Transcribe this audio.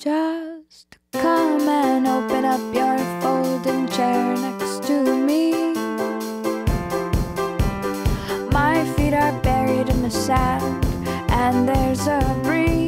Just come and open up your folding chair next to me. My feet are buried in the sand, and there's a breeze